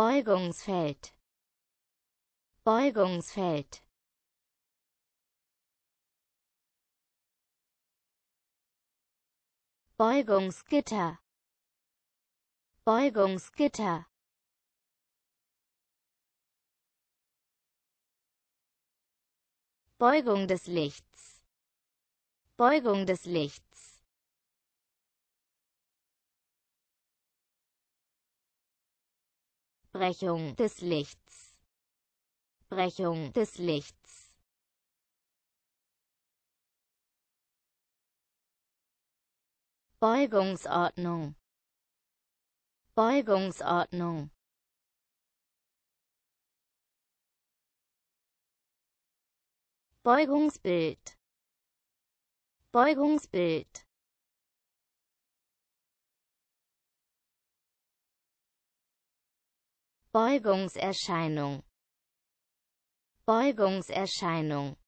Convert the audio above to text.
Beugungsfeld. Beugungsfeld. Beugungsgitter. Beugungsgitter. Beugung des Lichts. Beugung des Lichts Brechung des Lichts. Brechung des Lichts. Beugungsordnung. Beugungsordnung. Beugungsbild. Beugungsbild Beugungserscheinung. Beugungserscheinung